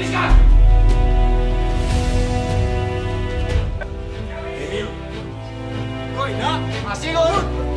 habiskan. Emil, kau ini masih kau.